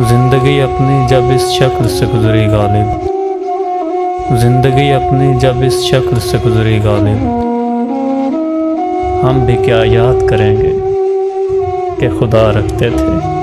ज़िंदगी अपनी जब इस शक्ल से गुजरी गालिब ज़िंदगी अपनी जब इस शक्ल से गुजरी गालिब हम भी क्या याद करेंगे कि खुदा रखते थे।